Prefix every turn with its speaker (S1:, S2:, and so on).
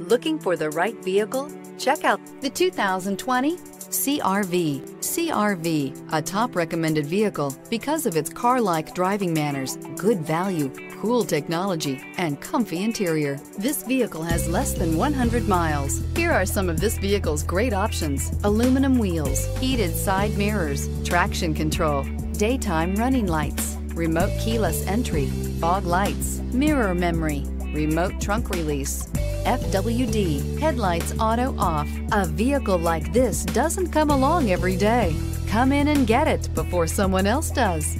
S1: Looking for the right vehicle?
S2: Check out the 2020 CRV. CRV, a top recommended vehicle because of its car-like driving manners, good value, cool technology, and comfy interior. This vehicle has less than 100 miles. Here are some of this vehicle's great options. Aluminum wheels, heated side mirrors, traction control, daytime running lights, remote keyless entry, fog lights, mirror memory, remote trunk release, FWD, headlights auto off. A vehicle like this doesn't come along every day. Come in and get it before someone else does.